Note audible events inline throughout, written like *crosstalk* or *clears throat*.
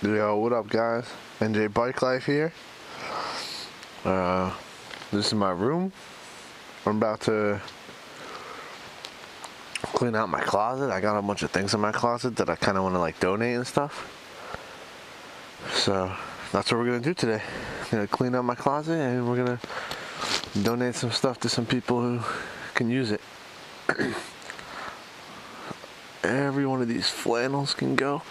Yo, what up, guys? NJ Bike Life here. Uh, this is my room. I'm about to clean out my closet. I got a bunch of things in my closet that I kind of want to like donate and stuff. So that's what we're gonna do today. I'm gonna clean out my closet and we're gonna donate some stuff to some people who can use it. *clears throat* Every one of these flannels can go.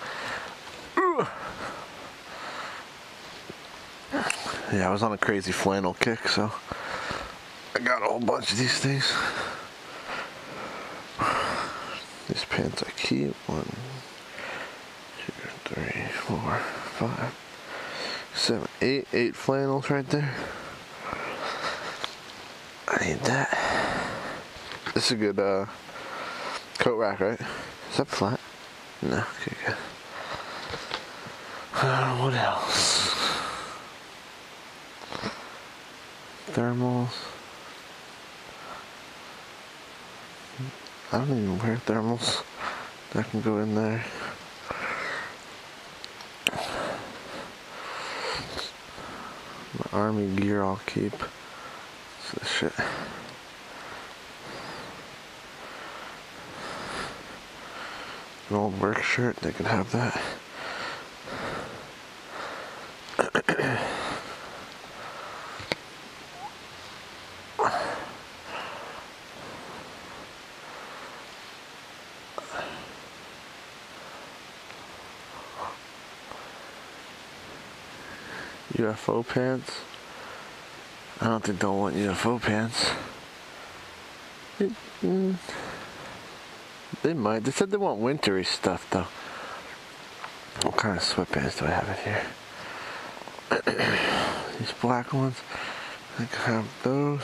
Yeah, I was on a crazy flannel kick, so I got a whole bunch of these things. These pants I keep. One, two, three, four, five, seven, eight. Eight flannels right there. I need that. This is a good uh, coat rack, right? Is that flat? No, okay, good. Uh, what else? Thermals. I don't even wear thermals. That can go in there. My army gear I'll keep. What's this shit? An old work shirt, they can have that. UFO pants. I don't think they'll want UFO pants. It, mm, they might. They said they want wintry stuff though. What kind of sweatpants do I have in here? *clears throat* These black ones. I can have those.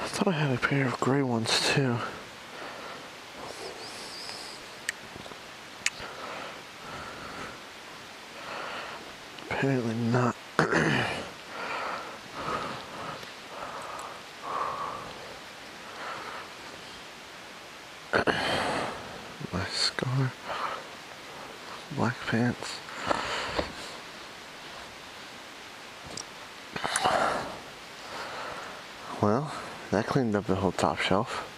I thought I had a pair of gray ones too. Apparently not. *coughs* My scar. Black pants. Well, that cleaned up the whole top shelf.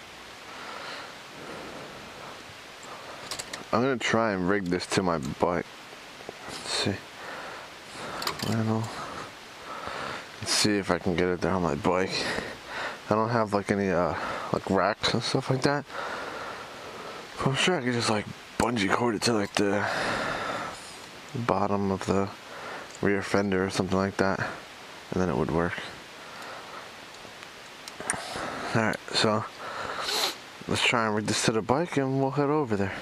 I'm gonna try and rig this to my bike. Well, let's see if I can get it there on my bike. I don't have like any uh, like racks and stuff like that. But I'm sure I could just like bungee cord it to like the bottom of the rear fender or something like that, and then it would work. Alright, so let's try and rig this to the bike and we'll head over there.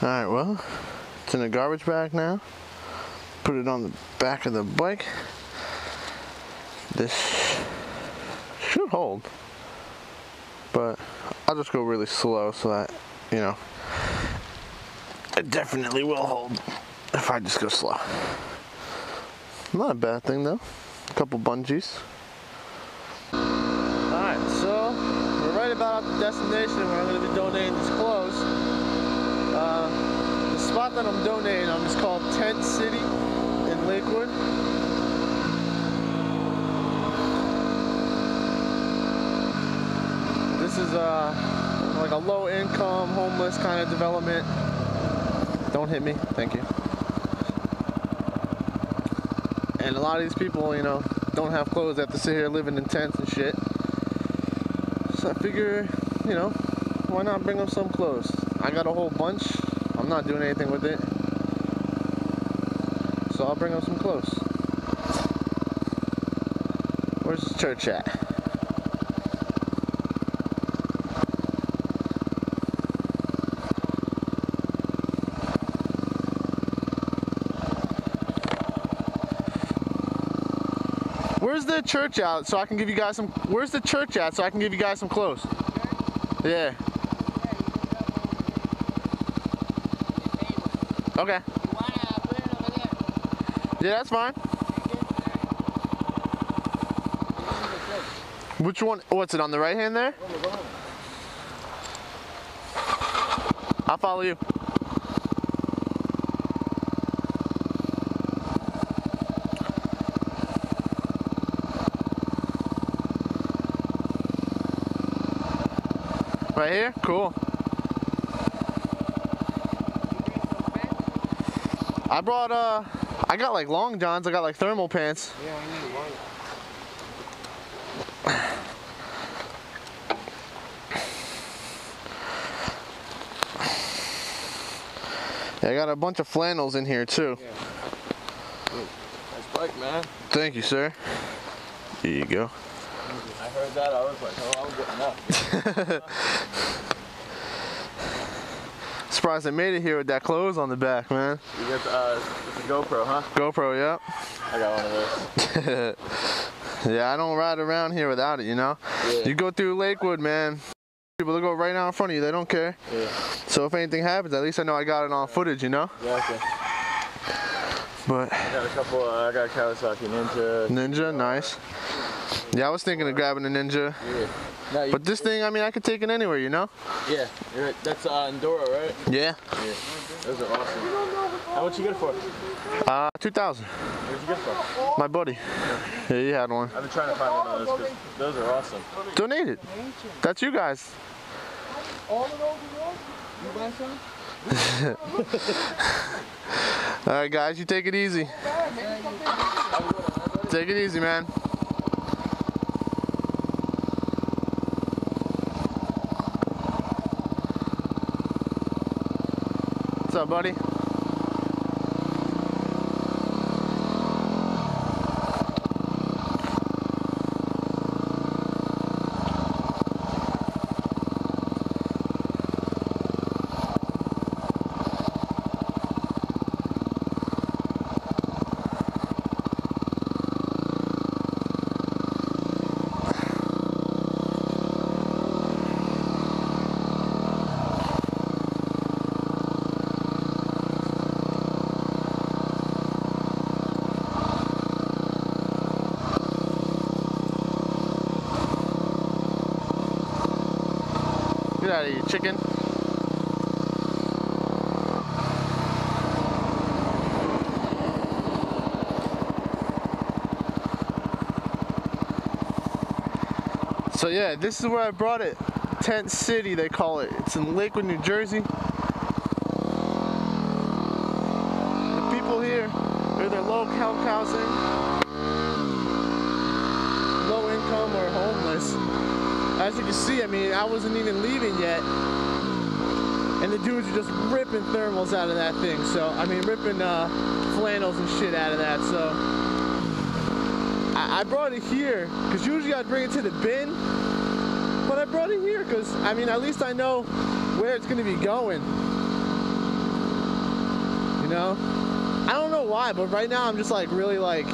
Alright, well, it's in a garbage bag now put it on the back of the bike. This should hold, but I'll just go really slow so that, you know, it definitely will hold if I just go slow. Not a bad thing though. A couple bungees. Alright, so we're right about at the destination where I'm going to be donating these clothes. Uh, the spot that I'm donating on is called Tent City Lakewood. This is a, uh, like a low income, homeless kind of development. Don't hit me, thank you. And a lot of these people, you know, don't have clothes, they have to sit here living in tents and shit. So I figure, you know, why not bring them some clothes? I got a whole bunch. I'm not doing anything with it so I'll bring them some clothes. Where's the church at? Where's the church out so I can give you guys some, where's the church at so I can give you guys some clothes? Yeah. Okay. Yeah, that's fine. Which one? What's it on the right hand there? I'll follow you. Right here? Cool. I brought, uh, I got like long johns, I got like thermal pants. Yeah, I need one. Yeah, I got a bunch of flannels in here too. Yeah. Nice bike, man. Thank you, sir. Here you go. I heard that. I was like, oh, I'm getting up. *laughs* Surprised I made it here with that clothes on the back, man. You got the, uh, the GoPro, huh? GoPro, yep. I got one of those. *laughs* yeah, I don't ride around here without it, you know? Yeah. You go through Lakewood, man. People will go right out in front of you, they don't care. Yeah. So if anything happens, at least I know I got it on footage, you know? Exactly. But I got a couple. Uh, I got Kawasaki Ninja. Ninja, nice. Yeah, I was thinking of grabbing a Ninja. Yeah. No, But this thing, I mean, I could take it anywhere, you know? yeah. You're right. That's uh, Enduro, right? Yeah. Yeah. Those are awesome. How much you get it for? Uh, 2000. Where'd you get it from? My buddy. Yeah, he had one. I've been trying to find one of those because those are awesome. Donate it. That's you guys. All of those are yours? *laughs* You buy some? All right, guys, you take it easy. Take it easy, man. Up, buddy? Out of here, chicken. So yeah, this is where I brought it. Tent City, they call it. It's in Lakewood, New Jersey. The people here, they're their low health housing, low income or homeless. As you can see, I mean, I wasn't even leaving yet. And the dudes are just ripping thermals out of that thing. So, I mean, ripping uh, flannels and shit out of that. So, I, I brought it here because usually I'd bring it to the bin. But I brought it here because, I mean, at least I know where it's going to be going. You know? I don't know why, but right now I'm just like really like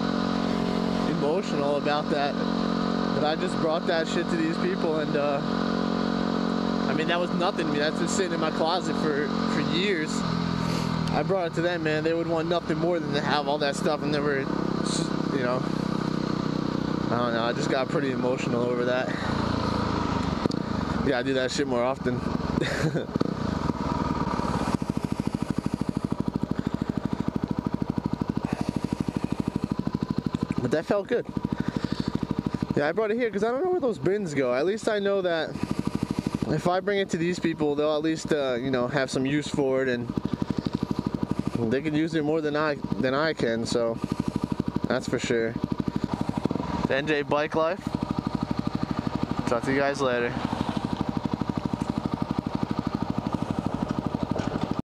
emotional about that. That I just brought that shit to these people and uh I mean that was nothing to me. That's been sitting in my closet for for years. I brought it to them, man. They would want nothing more than to have all that stuff and they were you know I don't know, I just got pretty emotional over that. Yeah, I do that shit more often. *laughs* but that felt good. Yeah, I brought it here because I don't know where those bins go. At least I know that if I bring it to these people, they'll at least uh, you know have some use for it, and they can use it more than I than I can. So that's for sure. NJ Bike Life. Talk to you guys later.